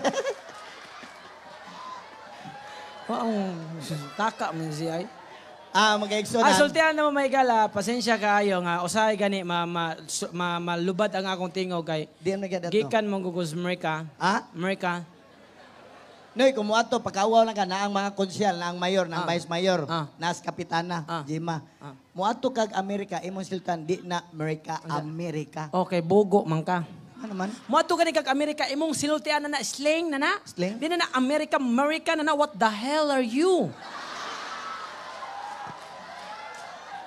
Wow, taka man siya ay. Ah, mag-exo Ah, na. sultihan na mo may gala, pasensya kaayo nga usay gani ma, ma, su- ma, malubad ang akong tingog kay Di mo nagkada to. gikan mong gugos Amerika. Ah? Amerika. Noy, kumuha to, pagkaawaw na ka na ang mga konsyal, na ang mayor, na ang Ah. vice mayor, Ah. nas kapitana, Ah. Jima. Ah. Muato kag Amerika, imong siltan, di na Amerika, Amerika. Okay, bugo man ka. Ano man? Mo ato gani kag Amerika imong sinultian na na slang na na. Slang? Di na na America, America na na. What the hell are you?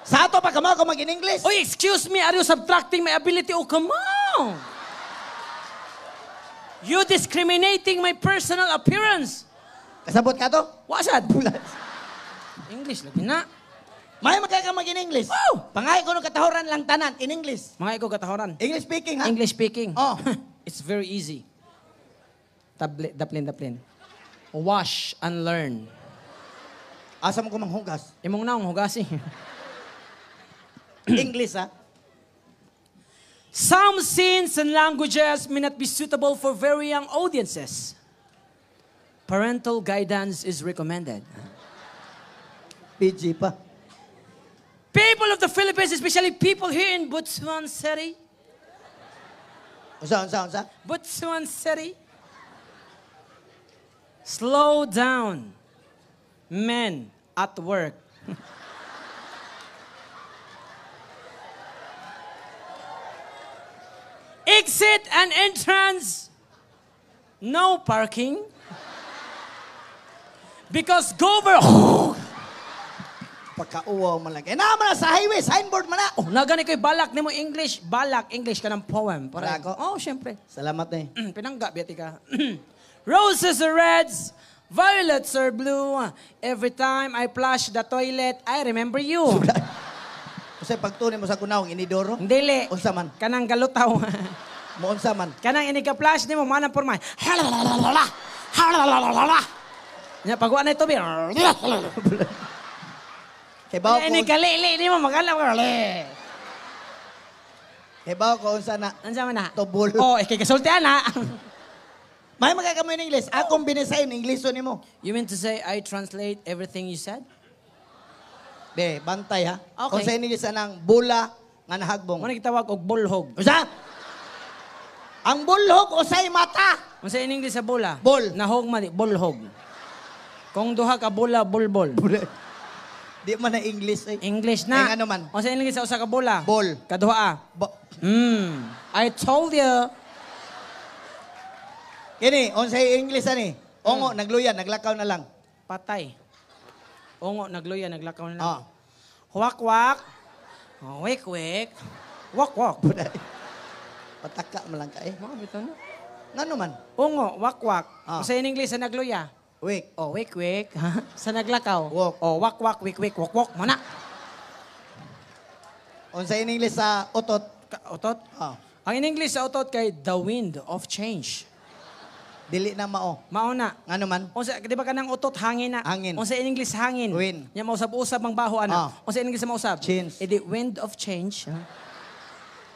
Sa ato pa kamo ako mag-in-English. Oy, excuse me, are you subtracting my ability? Oh, come on! You discriminating my personal appearance. Kasabot ka to? Wasad? English lagi na. May magkaya ka mag-in-English. Wow! Pangay ko nung katahoran lang tanan, in English. Mga ikaw katahoran. English speaking, ha? English speaking. Oh. It's very easy. Tabli, daplin, daplin. Wash and learn. Asa mo ko manghugas? Imong naong hugasi. English, ha? Some scenes and languages may not be suitable for very young audiences. Parental guidance is recommended. PG pa. People of the Philippines, especially people here in Butuan City, Unsa, unsa, unsa? Butuan City, slow down. Men at work. Exit and entrance. No parking. Because government. Pagkauwaw man lang. Eh, naman na sa highway, signboard man na. Oh, nagani kay balak nimo English, balak English ka ng poem. Para Balak ko? Oh, syempre. Salamat eh. Pinangga biyati ka. Roses are reds, violets are blue. Every time I flush the toilet, I remember you. Kasi pagtunin mo sa kunaw, inidoro. Dili. Unsa man? Kanang galutaw. Mo unsa man? Kanang ini ka flash nimo manang porma. Halalalala. Halalalala. Nya pagwa na ito bi. Hibaw ko, Ini kalili nimo magalaw gali. hibaw ko unsa na. Ansa man na? Tubol. Oh, ikay kasultihan na. May magkakamoy in English. Akong binisayin, English ni mo. You mean to say I translate everything you said? De, bantay ha. Okay. Kung sa English anang bula nga nahagbong. Mo gitawag og bulhog. Usa? Ang bulhog o say mata. Unsa in English sa bola? Bol. Nahog man di, bulhog. Kung duha ka bola, bulbol. Di man na English eh. English na. Eh, ano man? Unsa in English sa usa ka bola? Bol. Kaduha. ah. Bo- Hmm. I told you. Kini, unsay English ani? Ongo, nagluyan, naglakaw na lang. Patay. Ongo, nagluya, naglakaw na. Ah. Wak wak. Oh, wik wik. Wak wak. Buday. Pataka man lang ka eh. Mga bitaw na. Ngano man? Ongo, wak wak. Ah. In English sa nagluya? Wait. Oh, wik wik. sa naglakaw. Wak. Oh, wak wak, wik wik, wak wak. Mana? Unsay in English sa otot? Ka- Otot. Ah. Ang in English sa otot kay the wind of change. Dili na mao. Mauna. Ngano man? Unsa di ba kanang utot hangin na? Hangin. Unsa in English hangin? Wind. Nya mausab-usab ang baho ana. Ah. Unsa in English sa mausab? Change. Edi wind of change. ha?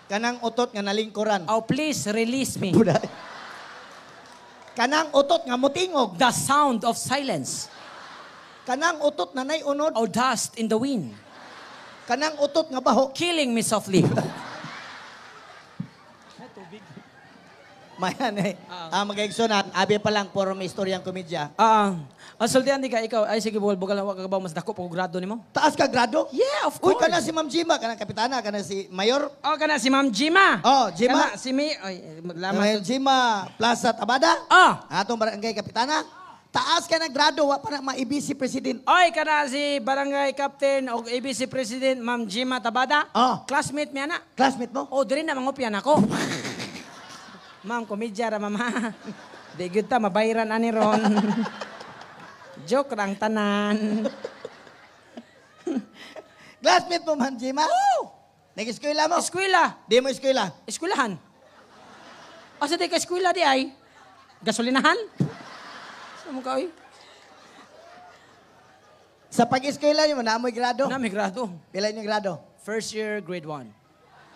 Kanang otot nga nalingkuran. Oh, please release me. Buday. Kanang otot nga mutingog. The sound of silence. Kanang otot na nay unod. Or dust in the wind. Kanang otot nga baho. Killing me softly. Mayan eh. Ah, mag-egsonan. Abi pa lang, puro may istoryang komedya. Ah, ang sultihan di ka ikaw. Ay sige bol bugal wa ka ba mas dako pag grado nimo? Taas ka grado? Yeah, of Uy, course. kana si Ma'am Jima, kana kapitana, kana si Mayor. Oh, kana si Ma'am Jima. Oh, Jima. Kana si Mi. Ay, Kana lamat. Jima Plaza Tabada. Ah. Atong barangay kapitana. Taas ka na grado, wa pa na maibisi president. Oy, kana si Barangay Captain o ABC President Ma'am Jima Tabada. Ah. Classmate mi ana. Classmate mo? Oh, diri na mangupyan ako. Ma'am, komedya ra mama. Di gyud ta mabayran ani ron. Joke rang tanan. Classmate mo, Ma'am Jima? Oh! Nag-eskwela mo? Eskwela. Di mo eskwela? Eskwelahan. Asa di ka eskwela di ay? Gasolinahan? Sa mo ka oy? Sa pag-eskwela niyo, naamoy grado? Na may grado. Pila niyo grado? First year, grade 1.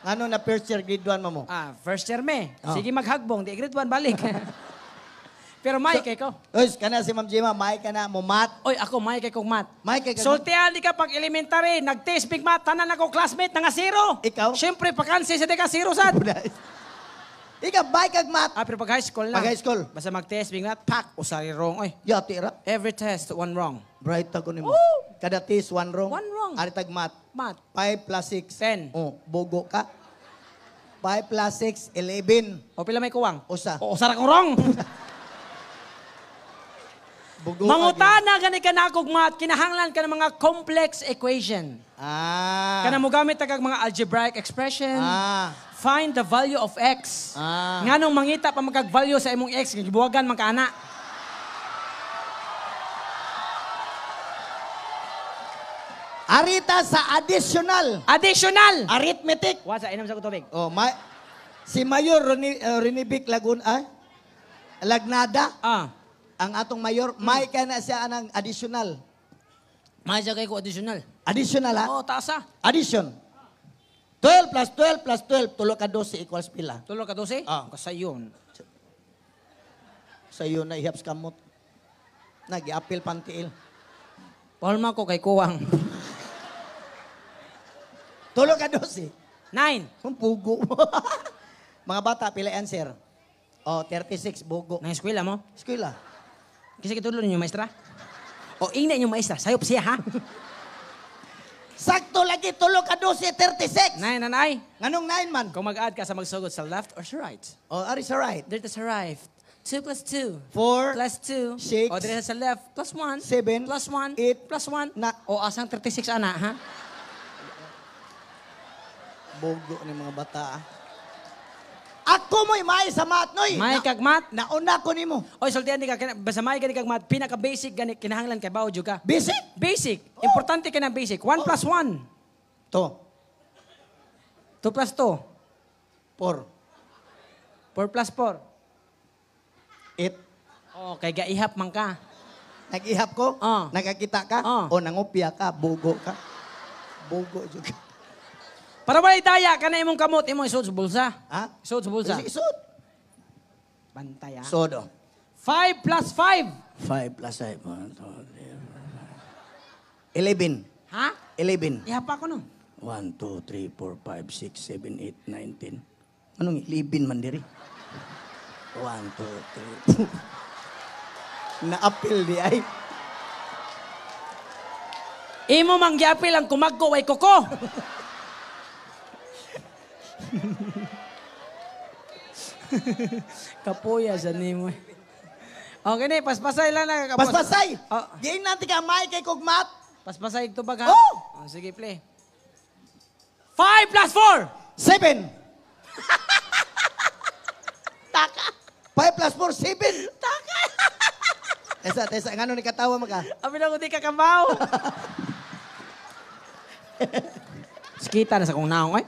Ano na first year, grade 1 mo mo? Ah, first year me. Oh. Sige maghagbong, di grade 1 balik. Pero may kay ko. Oy, kana si Ma'am Jima, may ka na mo mat. Oy, ako may kay kong mat. May kay ka. Sultihan di ka pag elementary, nag-test big math, tanan ako classmate nga zero. Ikaw? Siyempre, pakansi sa ka zero sad. Ikaw, may kag mat. Ah, pero pag high school na. Pag high school. Basta mag-test big math, pak, usari wrong. Oy, Ya, tira. every test, one wrong. Bright ako nimo. Woo! Kada tis, one wrong. One wrong. Ari tag mat. Math. 5 plus 6. Ten. Oh, bogo ka. 5 plus 6, 11. O pila may kuwang? Usa. O, usara kong wrong. Bugo Mangutana gani ka na akong math, kinahanglan ka ng mga complex equation. Ah. Kana mo gamit tag mga algebraic expression. Ah. Find the value of x. Ah. Nganong mangita pa magkag-value sa imong x, gibuwagan man ka ana. Arita sa additional. Additional. Arithmetic. Wa sa inom sa tubig. Oh, ma si Mayor Roni, uh, Rinibic Lagun, ah? Lagnada, Ah. Ang atong mayor, may ka na siya anang additional. May siya kay ko additional. Additional ha? Oh, taasa. Addition. 12 plus 12 plus 12, tulo ka 12 equals pila. Tulo ka 12? Ah. Kasayon. Sa iyo na ihaps kamot. Nag-apil pantiil. Palma ko kay kuwang. Tulo ka 12. Nine. Ang pugo. Mga bata, pila answer? Oh, 36, bugo. Nang eskwela mo? Eskwela. Kasi kitulo ninyo, maestra? O, ingna ninyo, maestra. Sayop siya, ha? Sakto lagi, tulo ka 12, 36. Nine, nanay. Nganong 9 man? Kung mag-add ka sa magsugod sa left or sa right. Oh, ari sa right. There to sa right. 2 plus 2. 4, Plus 2. Six. O, dire sa left. Plus 1. Seven. Plus 1. Eight. Plus 1. Na- O, asang 36 ana, ha? Bogo ni mga bata. ah. Ako mo'y may sa mat, noy. May kag mat. Nauna ko nimo. Oy, sultihan di ka, basta may gani kag mat, pinaka-basic gani, kinahanglan kay bao ka. Basic. Basic. Importante ka basic. 1 plus 1. To, 2 plus 2. 4, 4 plus 4. 8. Oh, kay gaihap man ka. Nag-ihap ko? Ah. Nagkakita ka? Ah. O nangupya ka? Bugo ka? Bugo juga. Para walay daya ka na imong kamot, imong isod sa bulsa. Ha? Isod sa bulsa. Isod. Bantay, ha? Sodo. 5 plus 5. 5 plus 5. 11. Ha? 11. Ihap pa ko no. 1, 2, 3, 4, 5, 6, 7, 8, 9, 10. Anong 11 man diri? 1, 2, 3. Na-appeal di ay. Imo mang giapil ang kumagko way koko. Kapuya sa nimo. Okay ni, paspasay lang na. kapos. Paspasay! Oh, Diin natin ka may kay kugmat. paspasay ito bag ha? Oh! Oh, sige, play. 5 plus 4. 7. Taka. 5 plus 4, 7. Taka. Tesa, tesa, ngano ni katawa maka? Abi na ko di ka kabaw. Skita na sa kong naong, eh.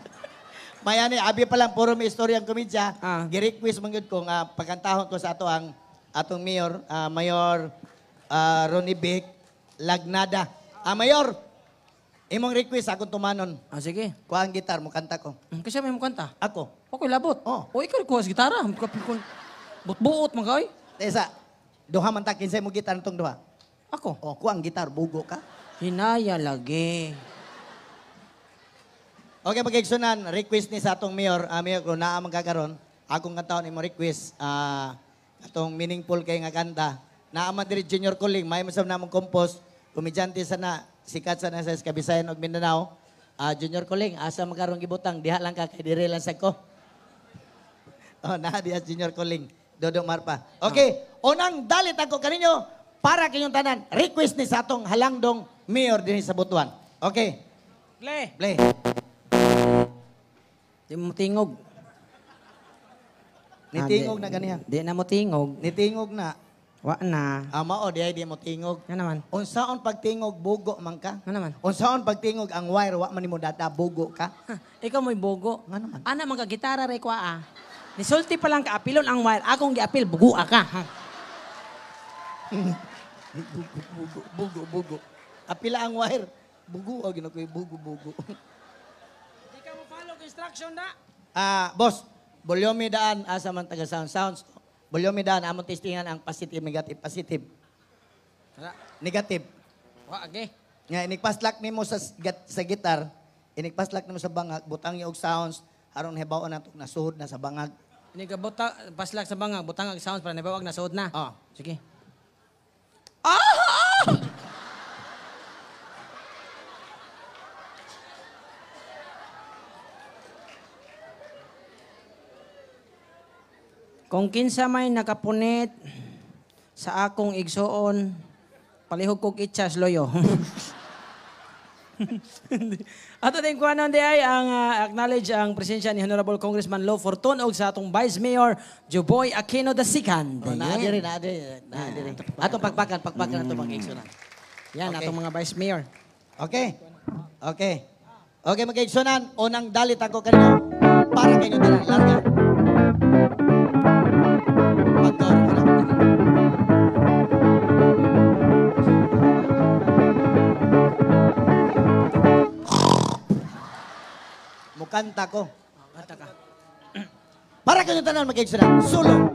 Maya ni, abi pa lang, puro may istorya ang komedya. Ah. Gi-request mong yun ko nga pagkantahon ko sa ato ang atong mayor, ah, Mayor ah, Ronnie Vic Lagnada. Ah, Mayor, imong request akong tumanon. Ah, sige. Kuha ang gitar mo, kanta ko. Hmm, Kasi may mo kanta. Ako. Okay, labot. Oh. O, ikaw kuha sa gitara. Butbuot man ka, oy. Tesa, duha man takin sa mo gitar nitong duha. Ako. Oh, kuha ang gitar, bugo ka. Hinaya lagi. Okay, pag-igsunan, request ni sa atong mayor, ah, mayor kung naa man kakaroon, akong kantaon imo request, ah, atong meaningful kay nga kanta. Naa man diri junior calling, may masab namong compose, komedyante sana, sikat sana sa Kabisayan ug Mindanao. Ah, junior calling, asa magkaroon gibutang, diha lang ka kay dire lang sa ko. Oh, na diha junior calling, Dodong Marpa. Okay, unang dalit ako kaninyo para kayong tanan. Request ni sa atong halangdong mayor dinhi sa Butuan. Okay, Play. play. Di mo tingog. Nitingog Ah, na di- ganihan. Di na mo tingog. Nitingog na. Wa na. Ama o di ay di mo tingog. Nga naman. Unsaon pagtingog bugo man ka? Nga naman. Unsaon pagtingog ang wire wa man nimo data bugo ka? Ha, ikaw mo'y bogo. Nga naman. Ana mga gitara re kwa ah. Nisulti pa lang ka apilon ang wire. Akong giapil bugu ka. Ha? Bugo bugo bugo bugo. Apila ang wire? Bugo o ginakoy bugo bugo. Instruction na. Ah, boss, volume daan asa man taga sound sounds. Bulyomidan, among testingan ang positive, negative, positive. Wala. Negative. Wa, okay. Nga, inikpaslak nimo sa, sa gitar, inikpaslak nimo sa bangag, butang yung sounds, aron hibaw na ito, nasuhod na sa bangag. Ini ka buta, paslak sa bangag, butang ang sounds para nabawag na suod na. Oh. Sige. Kung kinsa may nakapunit sa akong igsoon, palihog kog itchas loyo. Ato din kuha nun di ay ang ah, acknowledge ang presensya ni Honorable Congressman Lo Fortun og sa atong Vice Mayor Juboy Aquino II. Oh, naadiri, naadiri, naadiri. Atong pagpakan, pagpakan ato mga. Yan, Okay. atong mga Vice Mayor. Okay? Okay. Okay, mga igsunan, unang dalit ako kanino para kayo tanan, larga. Mukanta ko. Kata ka. Para kayo tanan, igsunan, solo.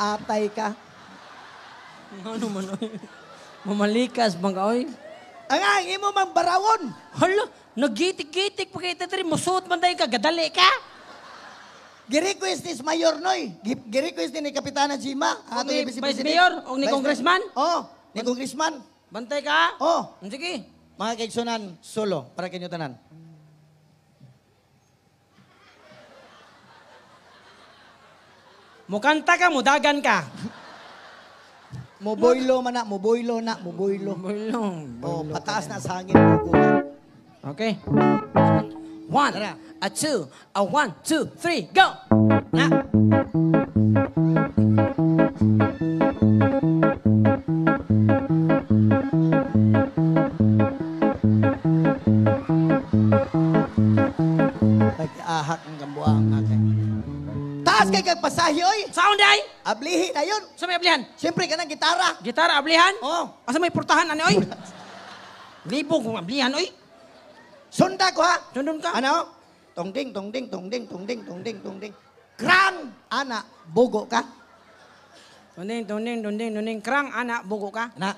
Atay ka. Ano man? Mamalikas bang ka oy? Ang ang imo mang barawon. Hala, nagitik-gitik pa kita diri musot man dai ka gadali ka. Gi-request ni Mayor Noy. Gi- Gi-request ni Kapitana Jima. O ato ni Vice. Mayor, o ni Vice Congressman? Oh, ni Congressman. Bantay ka? Oh, Sige. mga kaigsunan, solo para kanyo tanan. Mukanta ka, mudagan ka. Muboylo man na, muboylo na, muboylo. Bulong. Oh, pataas na sa hangin. mubo. Okay. One, Tara. a two, a one, two, three, go! Na. Nag-ahak ng gambuang akin. Taas kay kag pasahi, oy! Sound ay! Ablihi na yun. Sa may ablihan? Siyempre ka ng gitara. Gitara, ablihan? Oh, Asa may portahan, ano oy? Libo kung ablihan, oy. sunda ko ha. Sundon ka? Ano? Tongding, tongding, tongding, tongding, tongding, tongding. Krang! Ana, bugo ka. Tunding, tunding, tunding, tunding. Krang, anak, buko ka. Na,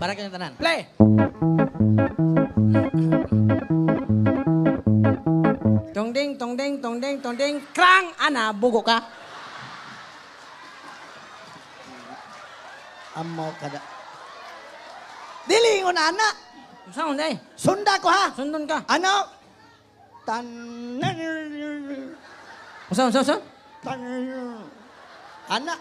para kanyang tanan. Play! Tongding, tongding, tongding, tongding. Krang, ana, bugo ka. Amo kada. Dili ingon ana. Sound ay. Sunda ko ha. Sundon ka. Ano? Tan Sound, sound, sound. tan Ana.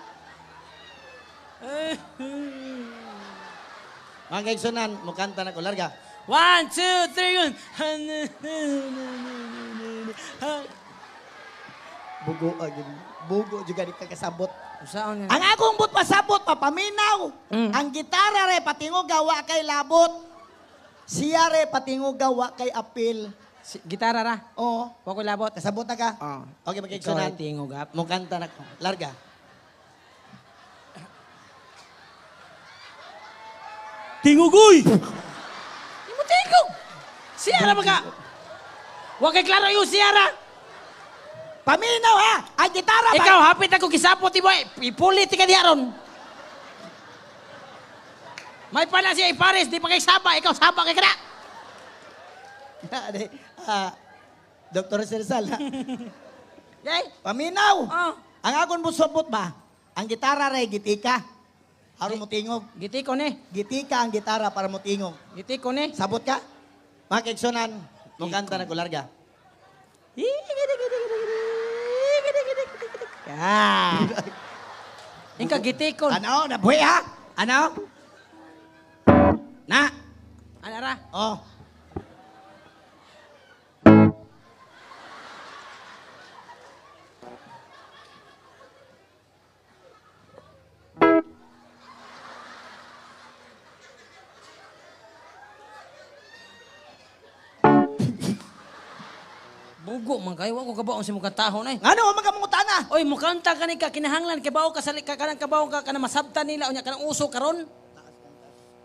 Mga kaigsunan, mukanta na ko larga. One, two, three, one. Bugo agin. Bugo juga di kasabot. Sound nga. Ang akong but pasabot papaminaw. Mm. Ang gitara re patingo gawa kay labot. Siya re patingo gawa kay apil. Si- Gitara ra. Oh, Wako labot. kasabot na ka? Oh. Okay, Ikaw ay tingog up. Mukanta na ko. Larga. Tingugoy! Imo tingog. Siyara ba ka? Huwag kay klaro yung siyara. Paminaw ha! Ang gitara ba? Ikaw, hapit ako kisapot, ibo. Ipulit ka diya ron. May pala siya ipares, di pa kay saba. Ikaw, saba kay. Ade, ah, Dr. Sirsal, ha? Okay? paminaw! Oh. Ang akong busabot ba? Ang gitara ray, gitika. Aron mo tingog. Giti ko ni. Gitika ang gitara para mo tingog. Giti ko ni. Sabot ka? Mga kaigsunan, mukanta na ko larga. Ah. Ingka giti ko. Ano? Nabuhi ha? Ano? Na? Ano ra? Oh. Bugo man kayo, wako kabaon si mukha taho na eh. Nga no, magamungutana. Oy, mukanta ka ni ka, kinahanglan, kibaw ka, sali, ka, kanang kabaw ka, kanang masabta nila, o niya, kanang uso karon.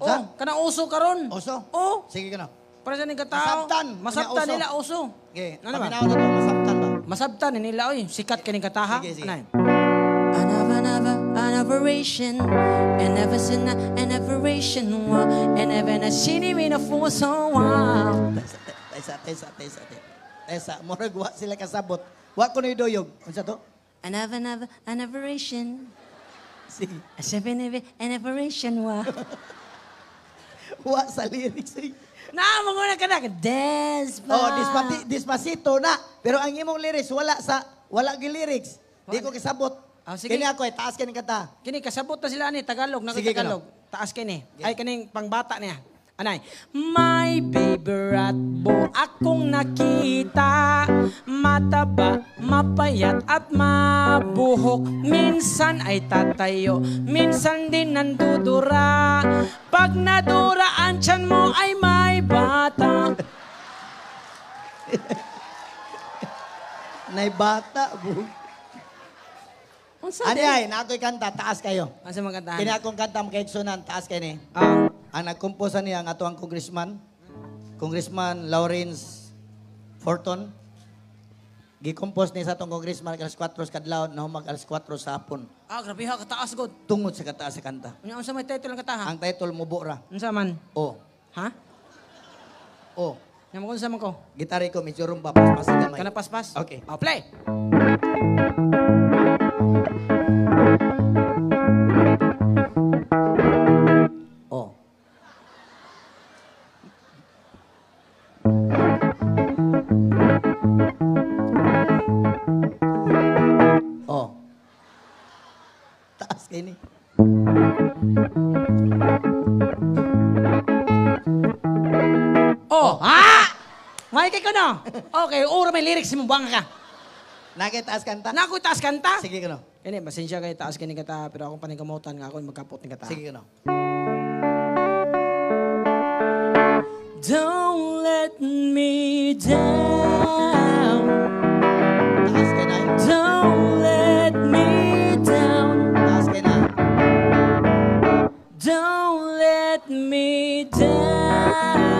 Oh, Sa? kanang uso karon. Oso? Oh, Sige ka no. para sa ning katao. Masabtan. Masabtan nila uso. Okay, Ano ba? paminaw na to, masabtan ba? Masabtan ni nila, oy. Sikat ka ni kataha. Sige, sige. Anay. Another, another, another and never seen an aberration, and never na sini me na for so wow. Tesa, tesa, tesa, tesa, Tesa, murag wa sila kasabot. Wa ko na doyog. Unsa to? Another, another, an aberration, Sige. a seven, an aberration, wow. Wa sa lyrics. eh. Na, mga ka na, Despa. Oh, dispati, dispasito na. Pero ang imong lyrics wala sa wala gi lyrics. Di ko kasabot. Ah, sige. Kini ako eh, taas kini kata. Kini kasabot na sila ni Tagalog, Sige, Tagalog. Taas kini. Ay kaning pangbata niya. Anay, my favorite bo akong nakita Mataba, mapayat at mabuhok Minsan ay tatayo, minsan din nandudura Pag nadura ang tiyan mo ay may bata Nay bata bu. Unsa Ani di? ay, na ako'y kanta, taas kayo. Ang sa mga kantahan? akong kanta makaigsunan, taas kayo ni. Ah, Ang nagkumposa niya ang ato ang congressman, Congressman Lawrence Forton. Gikompos ni sa atong congressman alas 4 sa kadlaw na humag alas 4 sa hapon. ah grabe ha, kataas god. Tungod sa kataas sa kanta. Unya unsa may title ng kataha? Ang title mo ra. Unsa man? O. Ha? O. Nya mo unsa man ko? Gitari ko, medyo rumba, paspas na gamay. Kana paspas? Okay. Oh, play. Okay, ura may lyrics mo buwang ka. Nakitaas kanta? Na ako taas kanta. Sige ka no. Kini, pasensya kay taas kini kata, pero akong paningkamutan nga ako magkapot ni kata. Sige ka no. Don't let me down. Taas kayo na. Don't let me down. Taas kayo na. Don't let me down.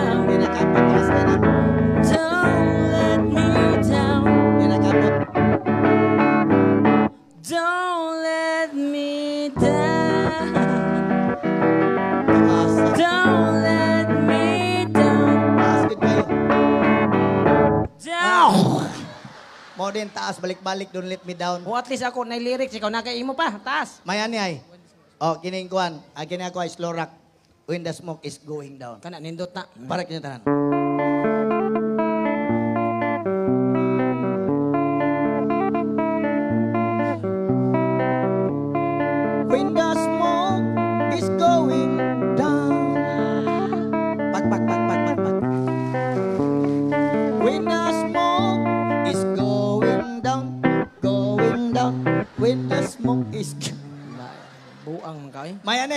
Mo din taas. Balik-balik. Don't let me down. O at least ako na lyrics, ikaw nakaimo pa, taas. May ani ay. Oh, kining kuan. Ay kini ako ay slow rock. When the smoke is going down. Kana nindot na. Para kini tanan.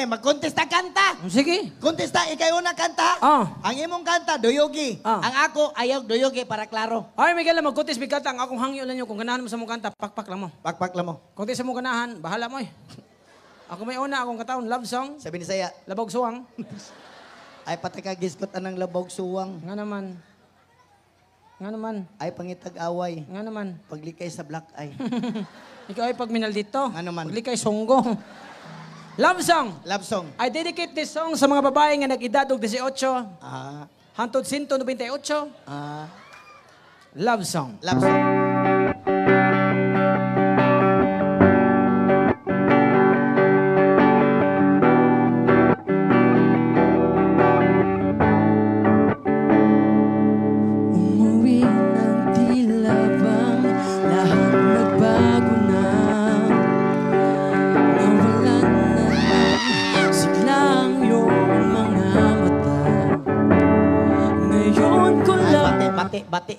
Kay. Magkontesta kanta. Sige. Kontesta, ikay una kanta. Oh. Ang imong kanta, doyogi. Ah. Ang ako, ayaw doyogi para klaro. Ay, Miguel, magkutis bigata ang akong hangyo lang yun. Kung ganahan mo sa mong kanta, pakpak lang mo. Pakpak lang mo. Kung di sa mong ganahan, bahala mo eh. Ako may una akong kataon, love song, Sabi ni Saya, labog suwang. ay patay ka giskot anang labog suwang. Nga naman. Nga naman. Ay pangitag away. Nga naman. Paglikay sa black eye. Ikaw ay pag minal dito. Nga naman. Paglikay songgo. Love song. Love song. I dedicate this song sa mga babae nga nag-edad og 18 Ah, hantod 198. ah, Love song. love song.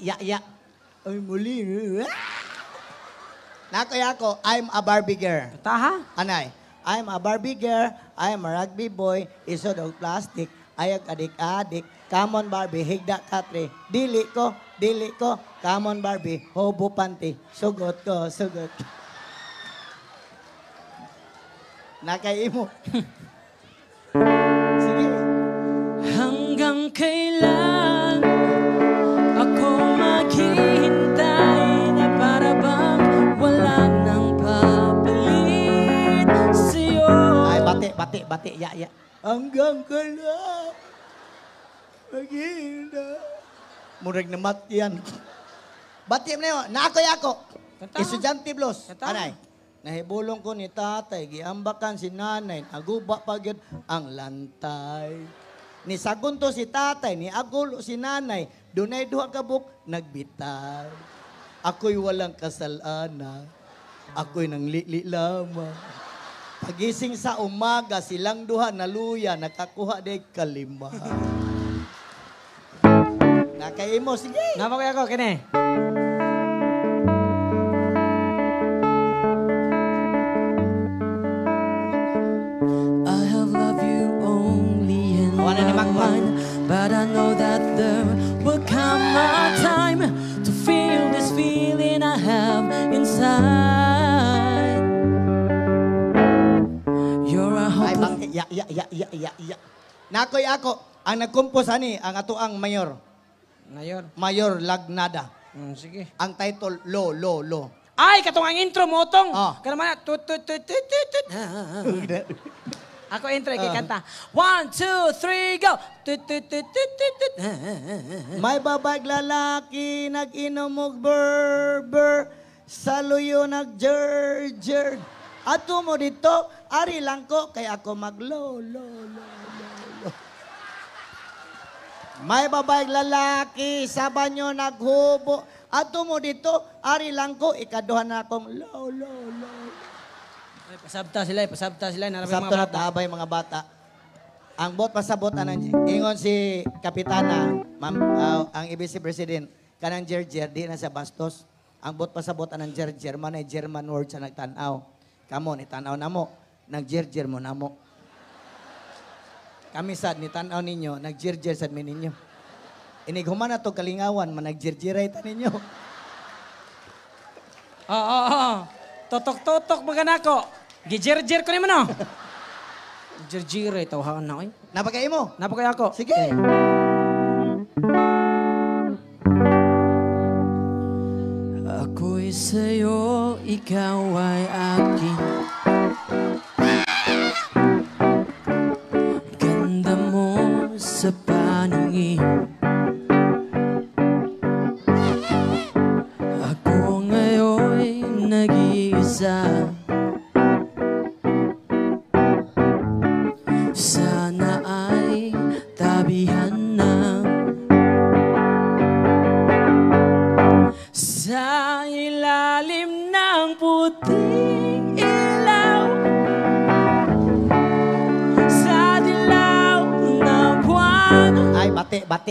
Bati, bati, ya, ya. Ay, muli. Nakoy ako, I'm a Barbie girl. Taha? Anay, I'm a Barbie girl, I'm a rugby boy, isod og plastic, ayag adik-adik, Come on, Barbie. Higda katre. Dili ko. Dili ko. Come on, Barbie. Hobo panty. Sugot ko. Sugot ko. Nakay imo. Sige. Hanggang kailan bati, bati. Ya, ya. Hanggang kailan. Maghihintay. Murag na mat yan. Bati mo na yun. Naakoy ako. Kanta mo. Estudyante mo. Anay. Nahibulong ko ni tatay, giambakan si nanay, naguba pa gyud ang lantay. Ni sagunto si tatay, ni agulo si nanay, dunay duha ka buk, nagbitay. Ako'y walang kasalanan. Ako'y nang lili lamang. Pagising sa umaga, silang duha naluya, nakakuha de kalima. Nakaimo, sige. Napakoy ako, kini. I have loved you only in mind But I know that there will come a time hope bakit? Ya, ya, ya, ya, ya, ya. Nakoy ako, ang nagkumpos ani, ang atuang mayor. Ngayon, Mayor Lagnada. mm, sige Ang title, Lo, Lo, Lo. Ay, katong ang intro mo, Tong. Oh. Kana man, tut, tut, tut, tut, tut, tut. Ah, ah, ah. Ako intro, uh. kanta. One, two, three, go! Tut, tut, tut, tut, tut, tut. Ah, ah, ah, ah. May babag lalaki, nag-inom og burber, sa luyo nag-jer-jer. Ato mo dito, ari lang ko, kay ako mag-lo, lo, lo, lo, lo. May babaeng lalaki, sa banyo naghubo. Ato mo dito, ari lang ko, ikaduhan na akong lo, lo, lo. Ay, pasabta sila, eh, pasabta sila. Narami Sakto mga na bata. tabay mga bata. Ang bot pasabot anang ingon si kapitana, ma'am, ah, ang IBC president kanang Jerjer di na sa bastos. Ang bot pasabot anang Jerjer man ay German word sa nagtanaw. Kamo ni tanaw namo, nag-Jerjer mo namo. Kami sad ni tanaw ninyo, nag-Jerjer sad mi ninyo. Inig human na to kalingawan, man nag-Jerjeray ta ninyo. Oo, oo, oo. Totok-totok mga nako. Gijer-jer ko naman, oh. Jer-jer, eh, tawhaan na, oy. Napagay mo. Napakay ako. Sige. Ako'y sa'yo, ikaw ay akin.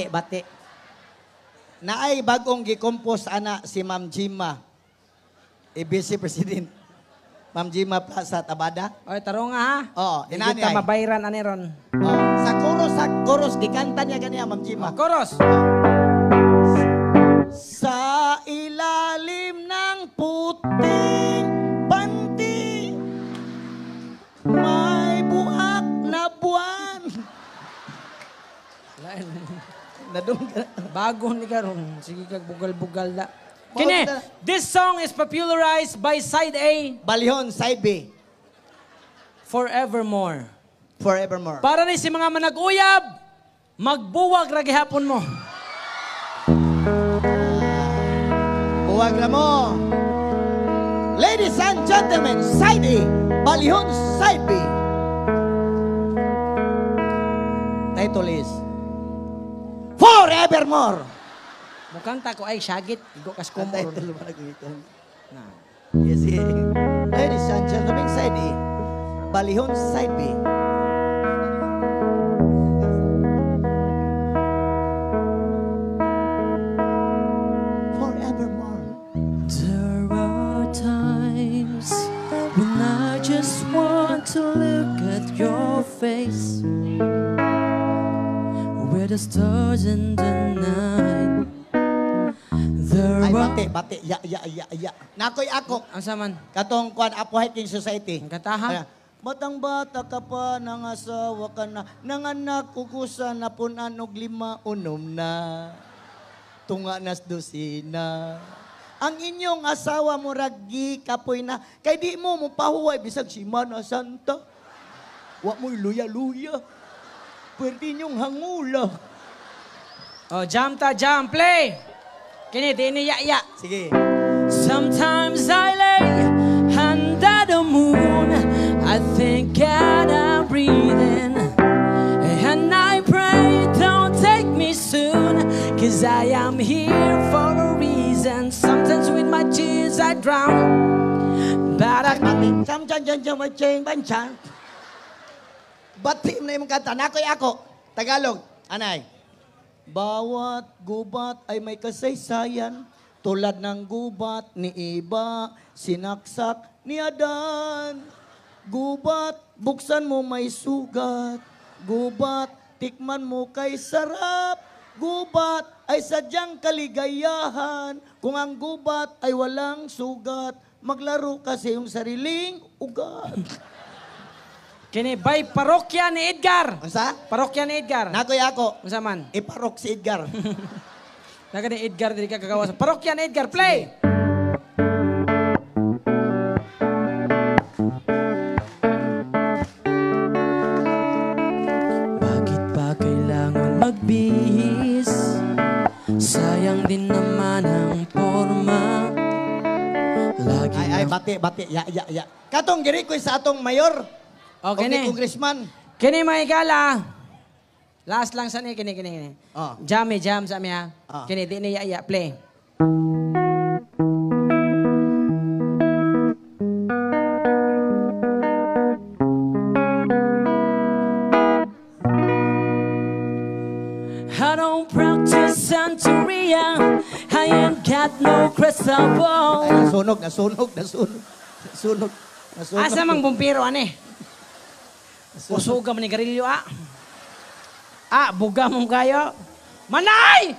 Bate. Naay bagong gikompos ana si Ma'am Jima. IBC President. Ma'am Jima Plaza Tabada. Oy, taro nga ha Oo, inani ay. mabayran ani ron Oh, sa chorus, sa chorus, gikanta niya ganiya, Ma'am Jima. Koros Sa Nadung Bago ni karon Sige kag bugal-bugal da Kini, this song is popularized by Side A Balihon, side B, Forevermore. forevermore. Para ni si mga manag-uyab, magbuwag ra gihapon mo. Buwag na mo. Ladies and gentlemen, side A, Balihon, side B. Title is, Forevermore. Mukhang tako ay syagit, igo kas Ang kumor. title mo nag-iitan. Na. Yes, eh. Ladies and gentlemen, side A, Balihon, side B. the stars in the night. There Ay, are... bati, bati. Ya, ya, ya, ya. Nakoy ako. Ang saman. Katong kuan Apo Hiking Society. Ang kataha? Ayan. Batang bata ka pa, nangasawa ka na, nanganak kukusa na punan og lima unom na. Tunga nas dosina. Ang inyong asawa mo ragi kapoy na, kay di mo mo pahuway bisag si Mana Santa. Wa mo'y luya-luya. Pwede inyong hangula. Oh, jump ta, jump, play! Kini, di ni ya-ya. Sige. Sometimes I lay under the moon. I think God I'm breathing. And I pray, don't take me soon. Cause I am here for a reason. Sometimes with my tears I drown. But I Bati. Sam chan chan chan chan ban chan. Bati na yung kanta. Nakoy ako. Tagalog. Anay. Bawat gubat ay may kasaysayan. Tulad ng gubat ni Iba, sinaksak ni Adan. Gubat, buksan mo may sugat. Gubat, tikman mo kay sarap. Gubat ay sadyang kaligayahan. Kung ang gubat ay walang sugat, maglaro kasi yung sariling ugat. Kini, by parokya ni Edgar. Unsa? Parokya ni Edgar. Nakoy ako. Unsa man? Iparok si Edgar. Naga ni Edgar diri ka kagawas. Parokya ni Edgar, play! Bakit pa kailangan magbihis? Sayang din naman ang forma. Lagi ay, ay, bati, bati. Ya, ya, ya. Katong giri ko sa atong mayor. Okay o ni ni. congressman. Kini mga igala. Last lang sa ni kini kini kini. Ah. Jam eh, jam sa miya. Ah. Kini di ni ya play. I don't practice Santeria. I ain't got no crystal Ay, ball. nasunog, nasunog, nasunog. Nasunog. Nasunog. Asa mang bumpiro ani? Usuga man ni garilyo ah. Ah, buga mo kayo. Manay!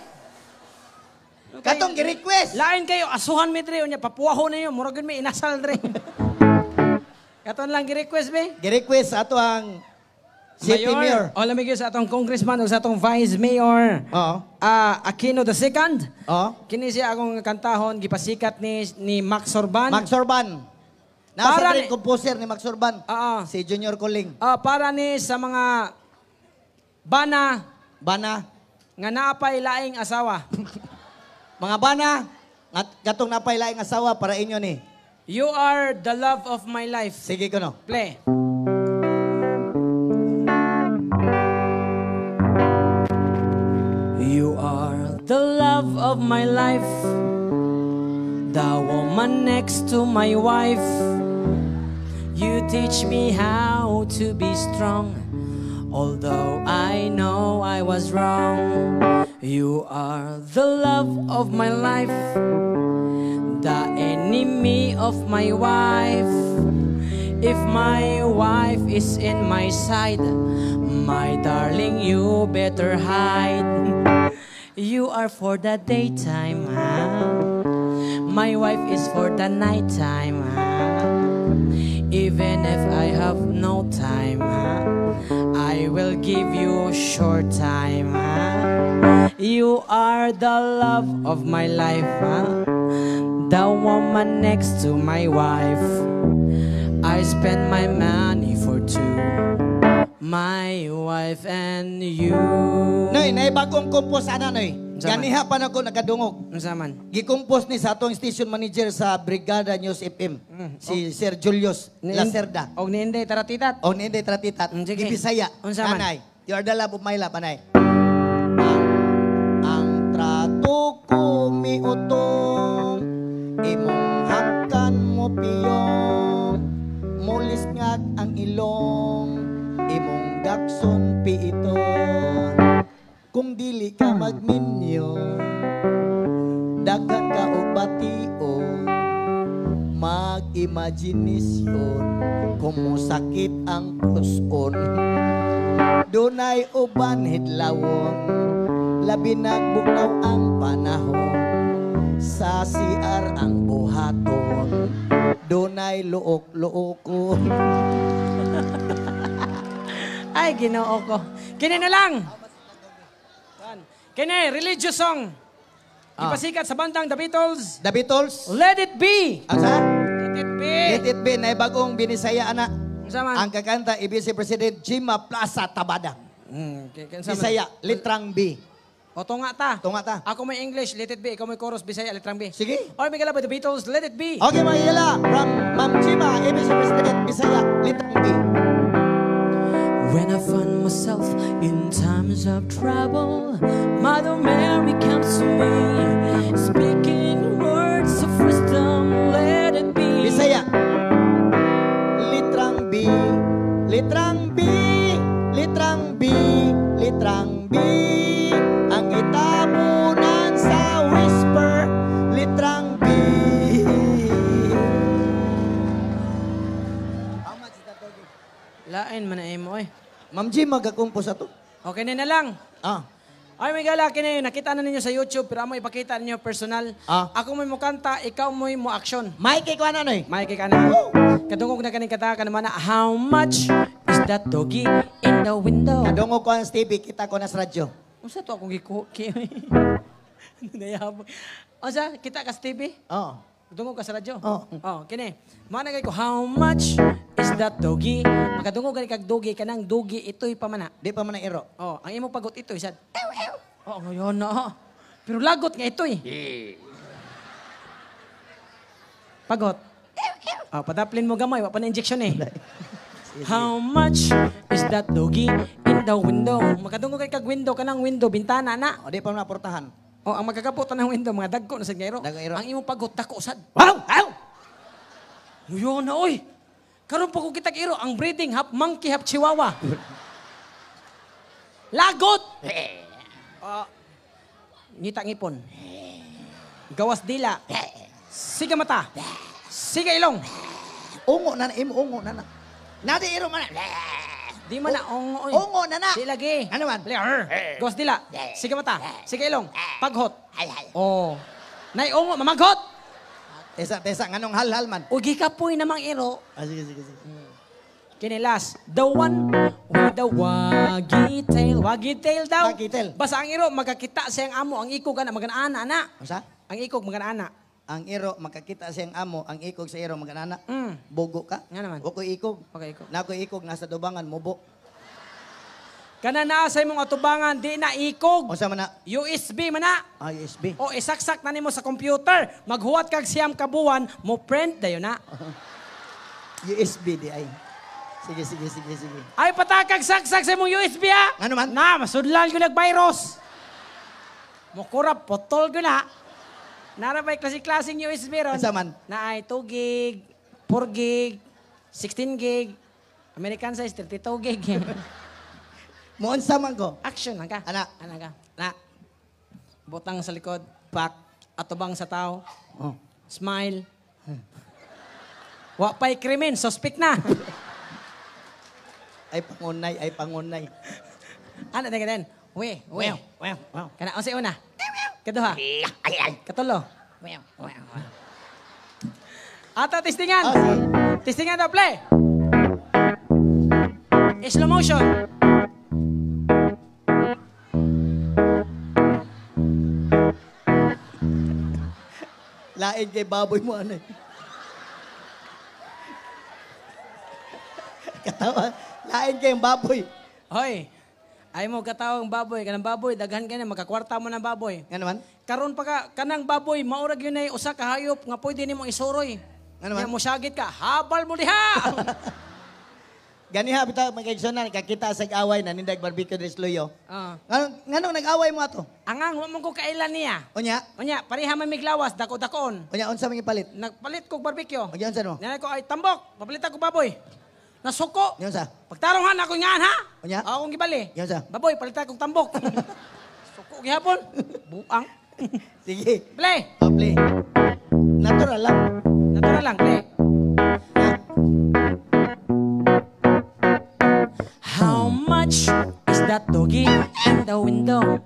Katong gi-request. Lain kayo, asuhan mi dre, unya papuaho na yun, murag may inasal dre. Katon lang gi-request be. Gi-request ato ang city mayor. O lamig sa atong congressman o sa atong vice mayor. Oo. Ah, Aquino the second. Oo. Kini siya akong kantahon, gipasikat ni ni Max Sorban. Max Orban. Para Nasa ni- composer ni Max Orban. Oo. Si Junior Coling. Ah, para ni sa mga bana Bana. nga naapay laing asawa. Mga bana. At katong napay laing asawa para inyo ni. You are the love of my life. Sige ko no. Play. You are the love of my life, the woman next to my wife. You teach me how to be strong, although I know I was wrong. You are the love of my life, the enemy of my wife. If my wife is in my side, my darling, you better hide. You are for the daytime, huh? My wife is for the nighttime, huh? Even if I have no time? I will give you short time? You are the love of my life? The woman next to my wife. I spend my money for two, my wife and you. Nay bagong compose ana noy. Ganiha pa na ko nakadungog. Ano saman? Gi-compose ni sa atong station manager sa Brigada News FM. Si Sir Julius Lacerda. Og ni Inday taratitat. O ni Inday Tratitat. Mm, sige. Gibisaya. Unsa man? Anay. You are the love of my life, anay. Ang, ang trato ko miutong, imong hakkan mo piyong, mulis ngag ang ilong, imong gaksong piitong. Kung dili ka magminyo, daghan ka og bation, mag imagination kumusakit ang puson Dunay uban hidlawon labi nagbugnaw ang panahon sa CR ang buhaton Dunay luok-luokon Ay, ginoo ko. Kini na lang. Kini, religious song. Ah. Ipasikat sa bandang The Beatles. The Beatles Let it be. ang sa Let it be. Let it be na bagong binisaya ana Ang saman. ang kakanta Vice President Jima Plaza Tabada kay- kay- saman. Bisaya litrang B O, tunga ta. tunga ta Ako may English, let it be. Ikaw may chorus, Bisaya, litrang B. sige Or may kalabay, The Beatles, let it be. Okay mga from Ma'am Jima Vice President Bisaya litrang B When I find myself in times of trouble, Mother Mary comes to me, speaking words of wisdom, let it be. Bisaya. Litrang B, litrang B, litrang B, litrang B. Ma'am Jim, magkakumpos ato. Okay na na lang. Ah, Ay, may gala, kini, nakita na ninyo sa YouTube, pero amo ipakita ninyo personal. Ah. Ako mo mo kanta, ikaw mo mo action. Mike, ikaw ano eh? May kay kana. Kadungog na kaning kata ka naman na, how much is that doggy in the window? Kadungog ko ang Stevie, kita ko na sa radyo. Unsa to akong giku? ki- Nayabang. Unsa kita ka Stevie? Oh. Dungog ka sa radyo? Oh. Oh, kini. Mana kay ko, how much is that doggy? Makadungog gani kag doggy kanang doggy ito'y pamana. Di pa man na iro. Oh, ang imo pagot ito'y sad. Ew, ew. Oh, ngayon na. Pero lagot nga ito'y. Pagot. Oh, padaplin mo gamay, wa pa na injection eh. How much is that doggy in the window? Makadungog kay kag window kanang window bintana na. O di pa man naportahan. Oh, ang magkakaputan ng window mga dagko na sa ngayon. Dagko, iro. Ang imong pagot dako sad. Wow! Wow! Ngayon na oy. Karon pa ko kita iro ang breeding half monkey half chihuahua. Lagot. Ah, ngita ngipon. Gawas dila. Siga mata. Siga ilong. Ungo na na, imo ungo na na. Nadi iro man. Di man na ongo oy. Ungo na na. Di lagi. Ano man? Arr. Gawas dila. Siga mata. Siga ilong. Paghot. Oh. Nay ongo mamaghot. Tesa, tesa, nganong hal-hal man. Ugi ka po'y namang iro. Ah, sige, sige, sige. Kini last, the one with the waggy tail. Waggy tail daw. Waggy tail. Basta ang iro, magkakita siyang amo, ang ikog ana, magana-ana, ana. Usa? Ang ikog, magana-ana. Ang iro, makakita siyang amo, ang ikog sa iro, maganana. Mm. Bugo ka? Nga naman. O ko ikog. Okay, ikog. Na ko ikog, nasa dubangan, mubo. Kana naa sa imong atubangan, di na ikog. O sa man na, USB man na. ah, USB. O isaksak na nimo sa computer. Maghuwat kag siyam kabuan, mo print dayo na. USB di ay. Sige, sige, sige, sige. Ay patakag saksak sa imong USB ha. Ano man? Na, masudlan ko nag-virus. Mukura, potol ko na. Nara ba'y klase-klaseng USB ron? Asa man? Na ay 2 gig, 4 gig, 16 gig, American size 32 gig. Moon sa man ko. Action lang ka. Ana. Ana ka. Na. Butang sa likod, pak, atubang sa tao, Oh. smile. Wa pa'y krimen, suspect na. Ay pangunay, ay pangunay. ano na ganun? We, we. Wow, wow, wow. Kana, unsa una? Kaduha. Katulo. Ato, testingan. Ah, sige. Testingan daw, play. Slow motion. Lain kay baboy mo ano eh. Katawa, lain kay baboy. Hoy, ay mo katawang baboy, kanang baboy, daghan ka na, magkakwarta mo ng baboy. Nga naman? Karon pa ka, kanang baboy, maurag yun ay usa ka hayop nga pwede nimo isuroy. Ano man? Nga mo sagit ka, habal mo diha! Gani ha, bitaw magkaigsonan, kakita sa away na nindag barbecue des Luyo. Ah. Nganong, nganong nag-away mo ato? Angang, wa man ko kailan niya. Unya, Unya, pareha man miglawas, dako-dakon. unya, unsa mga palit? Nagpalit kog barbecue. Unya, unsa mo? Nanay ko ay tambok, papalitan ko baboy. Nasuko. Unya, unsa? Pagtarungan ako nga ha. Unya? Ako gibali. Unya, unsa? Baboy, palitan kong tambok. Suko gihapon. Buang. Sige. Play. Oh, play. Natural lang. Natural lang, play. much is that doggy in the window?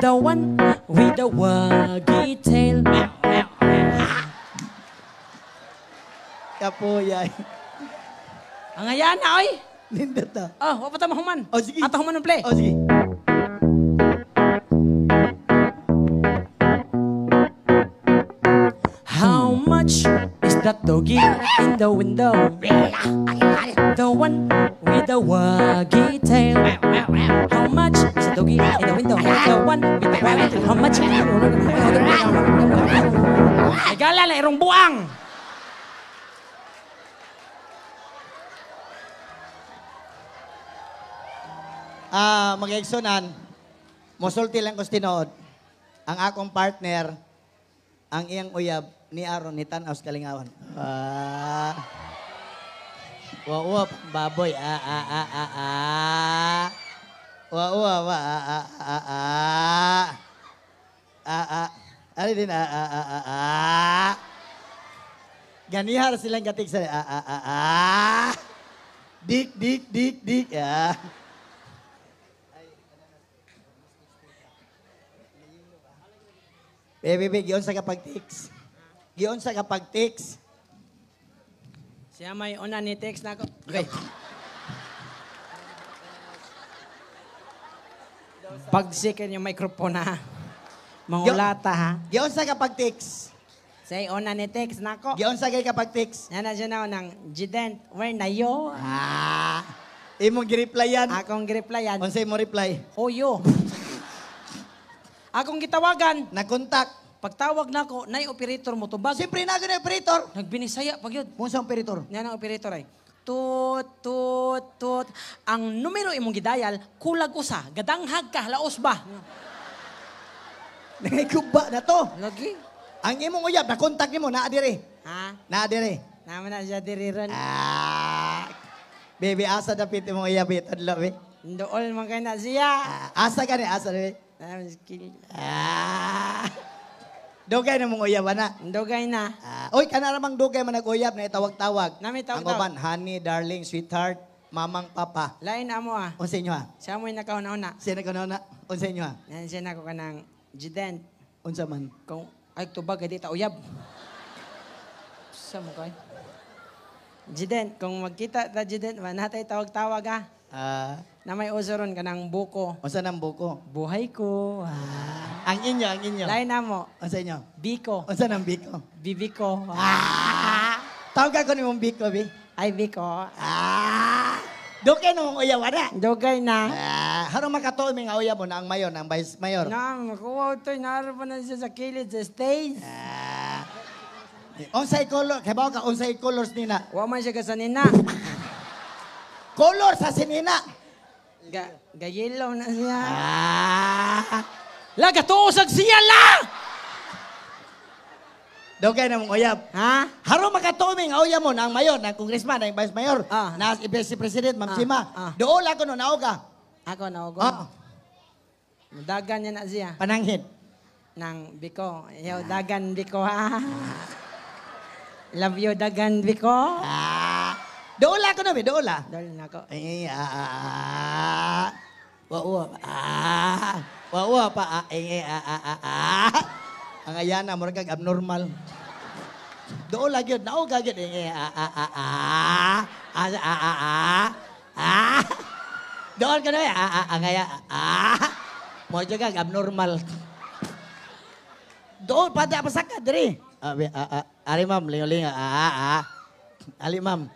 The one with the waggy tail. Kapoyay. Ang ayan, oy! Linda ta. Oh, wapata mahuman. Oh, sige. Ato human ng play. Oh, sige. How much that doggy in the window? The one with the waggy tail. How much is the doggy in the window? The one with the waggy tail. How much? Ay, gala na, irong buang. Ah, mag-egsonan, mosulti lang ko. Ang akong partner, ang iyang uyab ni Aaron ni Tanaw sa Kalingawan. Ah. Wa baboy. Ah, ah, ah, ah, ah. Wa wa wa ah, ah, ah, ah. Ah, ah. Ano din ah, ah, ah, ah, ah. Ganihar silang gatig sa ah, ah, ah, ah. Dik, dik, dik, dik. Ah. Bebe, bebe, giyon sa kapag tix. Giyon sa kapag tix. Siya may una ni text na ako. Okay. Pagsikin yung microphone ha. Mangulata ha. Giyon sa kapag tix. Say una ni text na ako. Giyon sa kapag tix. Yan na siya na ako ng Jident, where na yo? Ah. Imong gi-replyan. Akong replyan, Unsay mo reply? Hoyo. Akong gitawagan. Na-contact. Pagtawag na ako, nay operator mo tubag. Siyempre na gano'y operator. Nagbinisaya pag yun. Mo sa operator. Yan ang operator ay. Tut, tut, tut. Ang numero imong gidayal, kulag usa. Gadanghag ka, laos ba? Nangikuba na to. Lagi. Ang imong uyab, na-contact nimo na dire. Ha? Na dire. Naman na siya diriran. Ah. Baby, asa dapit imong uyab itadlo be. Dool man kay na siya. Ah, asa ka ni asa. Naman skill. Ah. Dugay na mong uyab ana. Dugay na. Ah, oy, kana ramang dugay man nag-uyab na itawag-tawag. Nami Ang tawag-tawag. uban, honey, darling, sweetheart, mamang papa. Lain amo ah. Unsa inyo ha? Siya mo'y nakauna-una. Sino ka na Unsa inyo ha? Yan siya na ko ka ng Jident. Unsa man? Kung ay tubag kay di ta uyab. Sa mo kay? Jident, kung magkita ta Jident, manatay tawag-tawag ah. Ah, Na may usuron ka ng buko. unsa nang buko? Buhay ko. Ah. Ang inyo, ang inyo. Lain na mo. Unsa inyo? Biko. Unsa nang biko? Bibi ko. Ah. Tawag ka nimong biko, bi. Ay, Biko. Ah! Dugay na mong uyab ana. Dugay na. Ah, harong makatuo mi nga uyab mo na ang mayor, na ang vice mayor. Na, makuha ito. Naroon na siya sa kilid sa stage. Ah. Unsay color? Kaya ba ka unsay colors nina? Wa man siya kasanina. Color sa sinina. Ga, gayilaw na siya. Ah! Laga tuusag siya la! Dugay na mong uyab. Ha? Haro makatuoming nga uyab mo na ang mayor, na ang congressman, na ang vice mayor, Ah. na si si president, Ma'am Ah, Sima. ah. Doon ako no, naoga. Ako na ugo. Ah, Dagan niya na siya. pananghid. Nang Biko. Yaw, dagan Biko ha. Love you, dagan Biko. Ah. Doon ako no, doon la. Dahil na ako. Ay, ah, ah, ah. Wa-wa, ah. Wa-wa pa, ah, ay, ah, ah, ah, ah. Ang ayana, mura kag abnormal. Doon lagi yun, naoga yun, ay, ah, ah, ah, ah. Ah, ah, ah, ah. Ah. Doon ka na, eh, ah, ah, ang aya, ah. Mo kag abnormal. Doon, pada pa ka, diri. Ah, bi- ah, ah, ari ma'am, lingo-lingo, ah, ah, ah. Ali ma'am,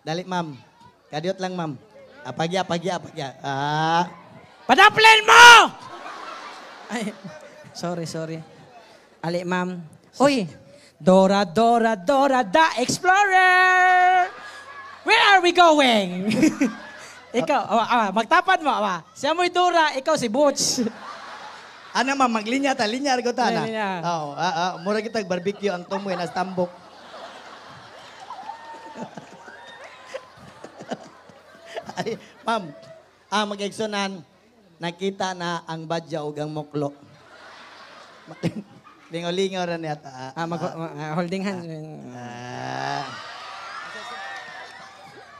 dali ma'am. Kadiot lang ma'am. Apagya, apagya, apagya. Ah. Padaplen mo! Ay, sorry, sorry. Ali, ma'am. Uy, Dora, Dora, Dora, the Explorer! Where are we going? ikaw, awa, awa, magtapad mo, awa. Siya mo'y Dora, ikaw si Butch. Ano ma'am, maglinya ta, linya ko ta na. Linya. Oo, ah, ah, mura kitag barbecue ang tumoy na stambok. Ay, ma'am, ah, mag-eksonan, nakita na ang badya ug ang moklo. Lingo-lingo ra niya ta. Ah, mag, ah, holding hands. Ah,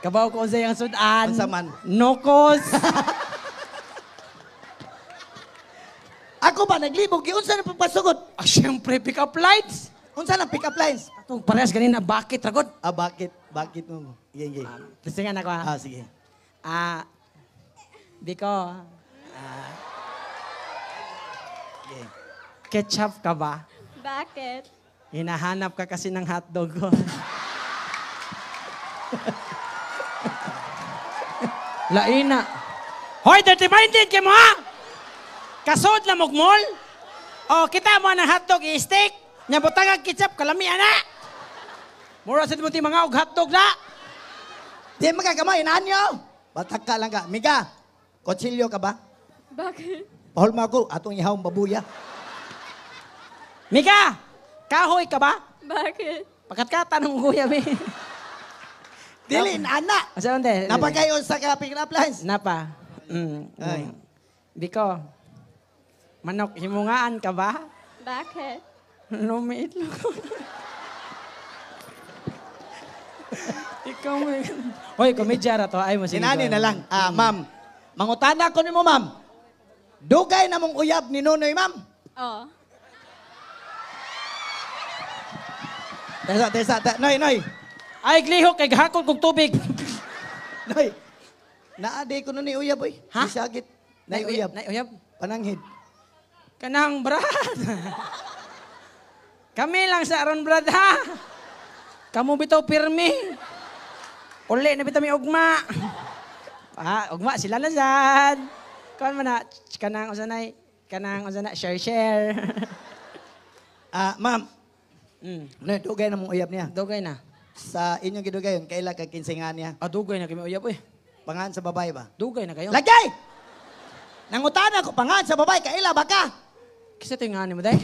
Kabaw ko sa yung sudan. Unsa man? Nokos. ako ba naglibog giunsa na pagpasugot? ah, syempre, pick up lights. Unsa na pick up lines? Atong parehas ganina, bakit, ragod? Ah, bakit? Bakit mo? Sige, sige. Lisingan ako ha. Ah, sige. Ah, Biko, sige. ketchup ka ba? Bakit? Hinahanap ka kasi ng hotdog ko. Laina. Hoy, dirty minded kay mo ha? Kasod na mugmol? O, kita mo ng hotdog i-stick? Nya butang ang ketchup, kalami ana. Mura sa mo ti mga og hotdog na. Di magagamay, nanyo! Batak ka lang ka. Miga, kotsilyo ka ba? Bakit? Pahol mo ako, atong ihawang babuya. Mika, kahoy ka ba? Bakit? Pagkat ka, tanong kuya mi. Dili, nana! Asa onde? Napagayon sa ka pick up lines. Napa. Mm. Ay. mm. Biko, manok, himungaan ka ba? Bakit? Lumiit lang. Ikaw may... Hoy, komedya ra to. Ay, mo Sinani na lang. Ah, ma'am. Mangutana ko ni mo, ma'am. Dugay na mong uyab ni Nunoy, ma'am. Oh. Tesa, tesa, te- Noy, Noy. Ay, glihok kay gahakol kog tubig. Noy. Naaday ko nun ni uyab, oy. Ha? Isagit. Nay uyab. Nay uyab. Pananghid. Kanang brad. Kami lang sa aron brad ha. Kamu bitaw pirmi. Uli na bitaw mi ugma. Ah, ugma sila na Kan man na kanang usanay kanang usana share share. Ah, ma'am. mm. Noy, dugay na mong uyab niya. Dugay na. Sa inyong gidugayon, kaila ka kinsingan niya. Ah, dugay na kami uyab eh. Pangan sa babae ba? Dugay na kayo. Lagay! Nangutana ko, pangan sa babae, kaila ba ka? Kasi ito yung ani mo day.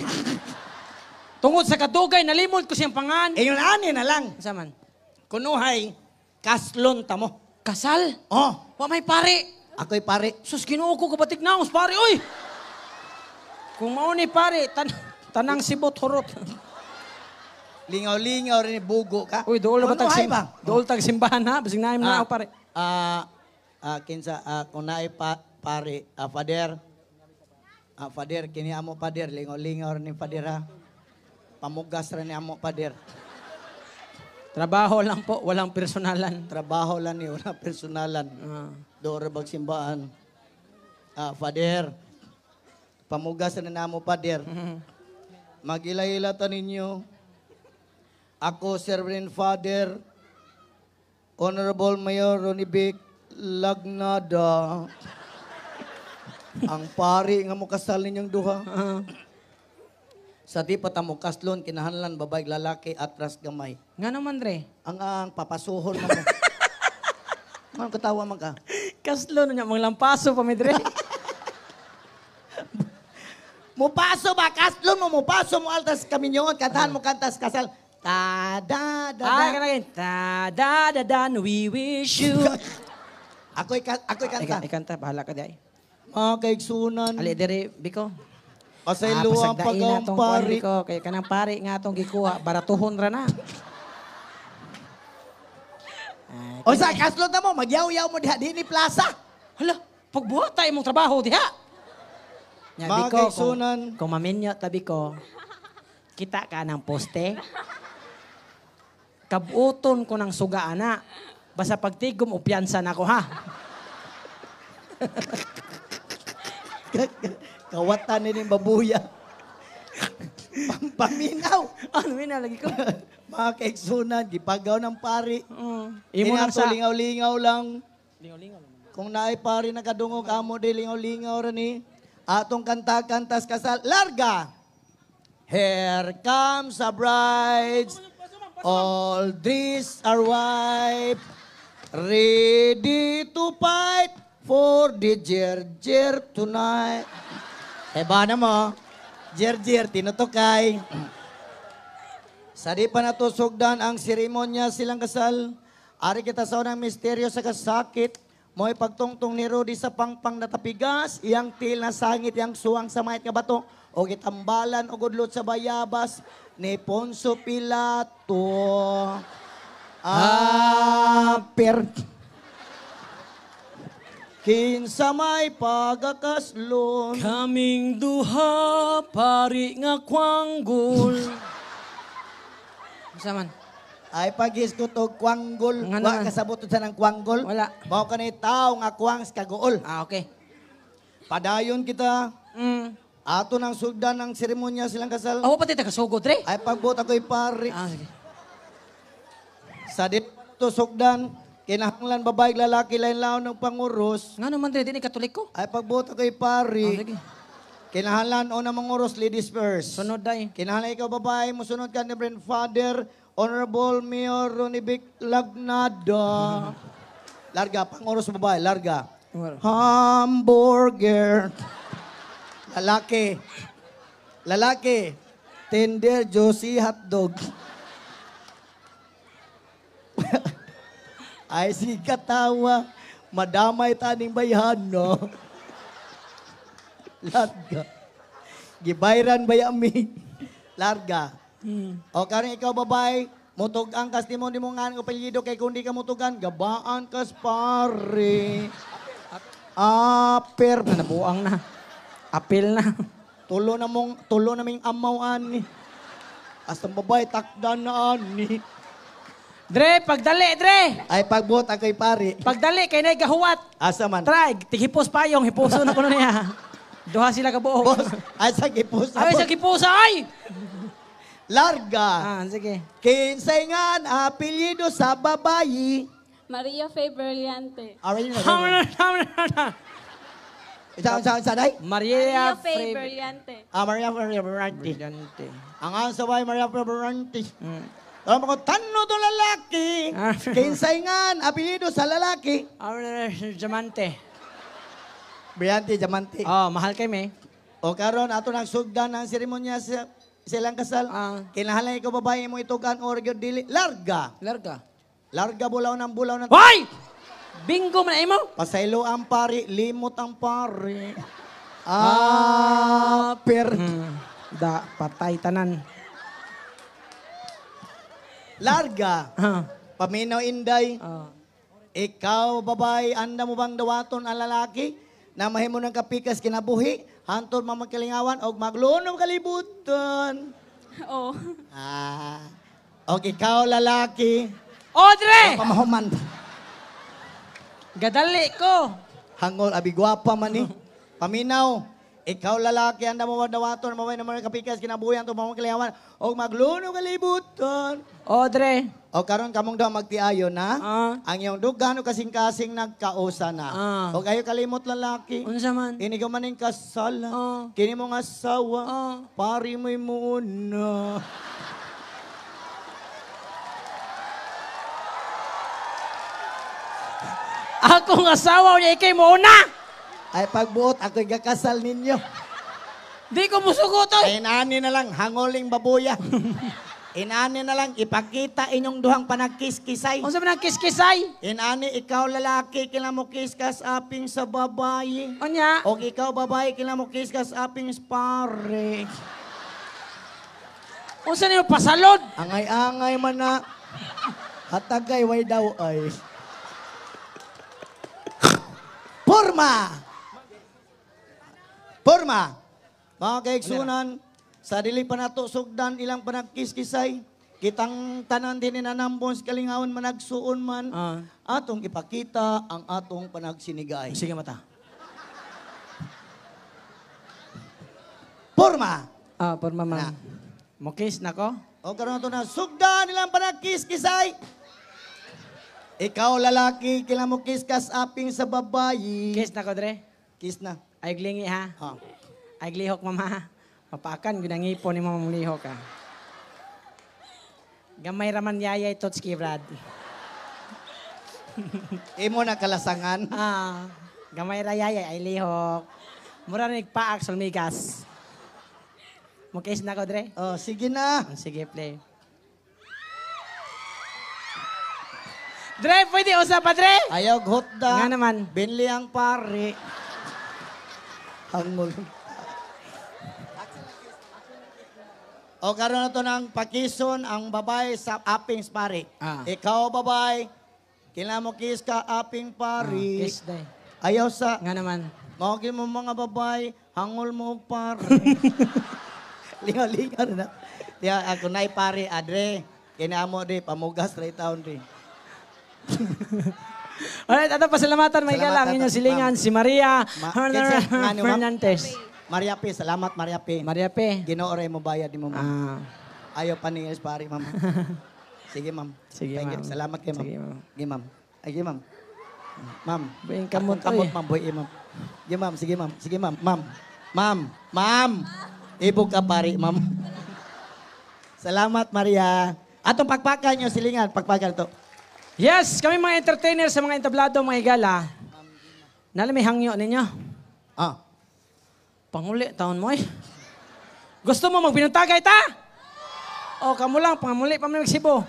Tungod sa kadugay, nalimod ko siyang pangan. Eh, yung ani na lang. Sa man? Kunuhay, kaslon ta mo. Kasal? Oh, Wa may pare. Ako'y pare. Sus, kinuha ko kabatik na pare, oy! Kung mao ni pare, tan tanang sibot horot. Lingaw-lingaw rin, bugo ka. Uy, dool ba tag simbahan? Dool tag simbahan ha, basig naim na Ah, ako pare. Ah, ah, kinsa, ah, kung naay pa, pare, ah, fader, ah, fader, kini amo pader, lingaw-lingaw rin ni pader ha. Pamugas rin amo pader. Trabaho lang po, walang personalan. Trabaho lang ni, wala personalan. Ah. Doon bag simbahan. Ah, fader, pamugas rin na amo pader. Mhm. Magila-ila ta ninyo. Ako, Reverend Father, Honorable Mayor Ronnie Vic Lagnada. Ang pari nga mo kasal ninyong duha. Ah. Sa di pa ta mo kaslon, kinahanlan babae lalaki atras gamay. Nga naman, Re. Ang ang papasuhon na mo. Man katawa man ka. Kaslo na niya, mga lampaso pa, Medre. Mupaso ba? Kaslon mo, mupaso mo altas kaminyon. Kantahan mo kantas kasal. Ta da da ah, da. kanagin. Ta da da dan, we wish you. Ako'y, ako'y kanta. Ika, ikanta, bahala ka di. Mga kaigsunan. Ali, dire, Biko. Pasaylo ang pasagdain na tong kuwan, pagampari. Biko. Kaya kanang pari nga tong gikuha, baratuhon ra na. Ah, O sa kaslot na mo, magyaw-yaw mo diha, di ni plaza. Hala, pagbuhat tayo mong trabaho, diha. Nya, Mga Biko, kaigsunan. kung, kung maminyo, tabi ko, kita ka ng poste. Kabuton ko ng suga, ana. Basta pagtigom, upyansa na ko, ha? Kawatan ni babuya. Pam- Paminaw. Ano yun lagi ko? Mga kaigsunan, gipagaw ng pari. Mm. Imo nang sa... lingaw-lingaw lang. Lingaw-lingaw. Kung naay pari nakadungog amo di lingaw-lingaw ra ni. Atong kanta-kantas kasal. Larga! Here comes a bride. All these are wife. Ready to fight for the jer-jer tonight. Eh, ba na mo? Jer-jer, tinutukay. Sa di pa natusugdan ang seremonya silang kasal, ari kita sa unang misteryo sa kasakit, mo'y pagtungtong ni Rudy sa pangpang na tapigas, iyang til na sangit, iyang suwang sa mayat nga bato, o gitambalan o gudlot sa bayabas, ni Ponso Pilato. Aper. Kinsa may pagakaslon. Kaming duha, pari nga kwanggol. Unsa man? Ay pagis ko to kwanggol. Nga Wa naman. kasabot sa ng kwanggol. Wala. Mao kanay tao nga kwangs kagool. Ah, okay. Padayon kita. Mm. Ato nang sugdan ng seremonya silang kasal. Ako pati taga-sugod, Dre. Ay pagbot ako'y pari. Ah, sige. Sa dito sugdan, kinahanglan babae lalaki lain laon ng panguros. Nga naman, Dre, di ni katolik ko. Ay pagbot ako'y Ah, pari. sige. Kinahanglan o na manguros ladies first. Sunod, day. Kinahanglan ikaw babae, musunod ka ni Brent Father, Honorable Mayor Ronnie Vic Lagnada. Larga, panguros babae, larga. Well. Hamburger. Lalaki. Lalaki. Tender Josie hotdog. Ay, si katawa. Madamay taning bayhan, no? Larga. Gibayran bayami. Larga. O karon ikaw babae, mutog ang kas mo mo nga ng apelyido kay kundi ka mutugan, gabaan kas pare. Aper. Na nabuang na. Apil na. Tulo na mong, tulo na ming amaw ani. As ang babae, takdan na ani. Dre, pagdali, Dre! Ay, pagbot ako'y pare. Pagdali, kay na gahuwat. Asa man. Try, tighipos payong, hipuso na ko na niya. Duha sila ka buo. Boss, ay sa gipos. Ay, sa kipusa, ay! Larga. Ah, sige. Kinsay nga ang apelyido sa babayi. Maria Faye Berliante. Aray na. Hamna, hamna, hamna. Isa, isa, isa, day? Maria Maria Faye Frey. Berliante. Ah, Maria Maria Berante. Brillante. Ang asa ba Maria Berante? Mm. Alam ko, tanno to lalaki. Ah. Kinsay nga ang apelyido sa lalaki. Diamante. Briante Diamante. Oh, mahal kay me. O karon ato nagsugdan ng seremonya sa silang kasal. Ah. Kinahanglan ikaw babae mo itugan or gyud dili. Larga. Larga. Larga bulaw ng bulaw ng Hoy! Bingo man ay mo. pasaylo ang pari, limot ang pari. Ah, per. Hmm. Da, patay tanan. Larga. Ah. Paminaw inday. Ah. Ikaw babae, anda mo bang dawaton ang lalaki na mahimo ng kapikas kinabuhi, hantod mamagkalingawan og maglunong kalibutan. Oo. Ah. Og ikaw lalaki, Audrey! pamahuman. Gadali ko. Hangol, abi gwapa man ni. Paminaw, ikaw lalaki, anda mo dawaton, mamay na mga kapikas, kinabuyan, to mamang kaliyawan, o maglunong kalibutan. Audrey. O karon kamong daw magtiayo na, Ah. ang iyong dugan o kasing-kasing nagkausa na. Ah. O kayo kalimot lalaki. Unsa man? Ini ka maning kasal. Ah. Kini mo nga asawa. Ah. Pari mo'y muna. Akong asawa niya ikay mo una. Ay pagbuot, ako'y gakasal ninyo. Di ko musugot oy. Ay inani na lang, hangoling babuya. inani na lang, ipakita inyong duhang panagkiskisay. Unsa man ang kiskisay? Inani, ikaw lalaki, kila mo kiskas aping sa babae. Unya. O ikaw babae, kila mo kiskas aping spare. Unsa niyo pasalod? Angay-angay man na. Hatagay, way daw ay. Porma! Porma! Mga kaigsunan, sa dili pa nato sugdan ilang panagkiskisay, kitang tanan din inanambon sa kalingawan managsuon man, Ah. atong ipakita ang atong panagsinigay. Sige mata. Porma! Ah, por mama. Na. Mukis na ko? O karon to na sugdan nilang panagkiskisay. Ikaw lalaki, kila mo kiskas aping sa babayi. Kiss na ko, Dre. Kiss na. Ay glingi ha. Ha. Ay glihok mama. Mapakan, ginang ipon ni mamang lihok ka. Gamay raman yayay Totski, Brad. Imo na kalasangan. Ah, gamay ra yayay ay lihok. Mura na nagpaak sulmigas. Mukis na ko, Dre. Oh, sige na. Ah, Sige, play. Dre, pwede usap pa, Dre? Ayaw hotda. Nga naman. Binli ang pare. Hangol. O karon na to ng pakison ang babae sa aping pare. Ah. Ikaw babae, kila mo kiss ka aping Ah, pare. kiss, Dre. Ayaw sa Nga naman. Mawagin mo mga babae, hangol mo pare. Lingaw-lingaw na. Tiya, ako na'y pare, adre. Kinaamo di, pamugas, ray taon di. Alright, ato pasalamatan mga Salamat, higala ang ato, inyong silingan si Maria Ma- ma'am? Fernandez. Maria P, salamat Maria P. Maria P. Ginoo ray mo bayad mo, ma'am. Ah, Ayaw pa ni pari, ma'am. Sige, ma'am. Sige, ma'am. Salamat kay ma'am. Sige, ma'am. Sige, ma'am. Ay, ma'am. Ma'am. Buing kamot, kamot, oy. ma'am. Buhay, ma'am. Sige, ma'am. Sige, ma'am. Sige, ma'am. Ma'am. Ma'am. Ma'am. Ibog ka, pari, ma'am. Salamat, Maria. Atong pagpakan nyo, silingan. Pagpakan to. Yes, kami mga entertainer sa mga entablado mga higala. Nala may hangyo ninyo. Ah. Panguli, taon mo eh. Gusto mo magbinutagay ta? O, kamo lang, pangmuli pa may magsibo.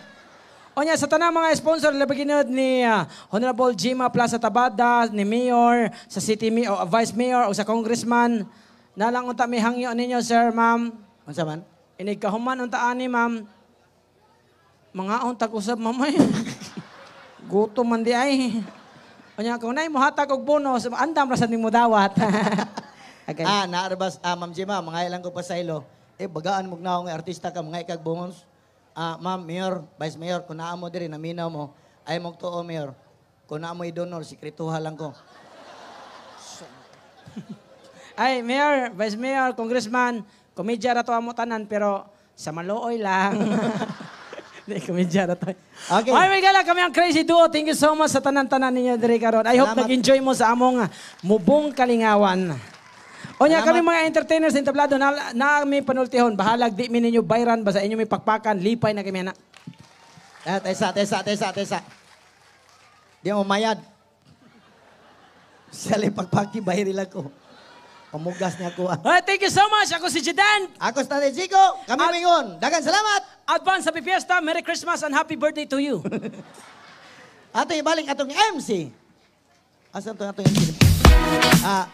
O niya, sa tanang mga sponsor, labaginod ni ah, Honorable Jima Plaza Tabada, ni Mayor, sa City Mayor, o Vice Mayor, o sa Congressman. Nalang unta may hangyo ninyo, sir, ma'am. Unsa man? Inig kahuman unta ani, ma'am. Mga untag usab mamay. Gutom man di ay. Onya kung nay mo hatag og bonus, andam ra sad nimo dawat. okay. Ah, naarbas, ah, Ma'am Jima, mga ilang ko pa sa ilo. Eh, bagaan mo na nga artista ka, mga ikag bungos. Ah, Ma'am, Mayor, Vice Mayor, kung naa mo diri, naminaw mo, ay mo to, Mayor. Kung naa mo i-donor, sikrituha lang ko. Ay, Mayor, Vice Mayor, Congressman, komedya ra to amo tanan pero sa maluoy lang. Di komedya ra to. Okay. Ay, may gala kami ang Crazy Duo. Thank you so much sa tanan-tanan ninyo diri karon. I hope Salamat. nag-enjoy mo sa among ah, mubong kalingawan. O niya, kami mga entertainers sa entablado, na, na may panultihon, bahalag di mi ninyo bayran, basta inyo may pakpakan, lipay na kami na. Ah, tesa, tesa, tesa, tesa. Di mo mayad. Sali pagpaki, bahiri lang ko. Pamugas niya ko. ah. Alright, thank you so much. Ako si Jidan. Ako sa Chico, kami At- mingon. Dagan salamat. Advance Happy Fiesta, Merry Christmas, and Happy Birthday to you. Ato ibalik atong MC. Asa to atong MC? Ah,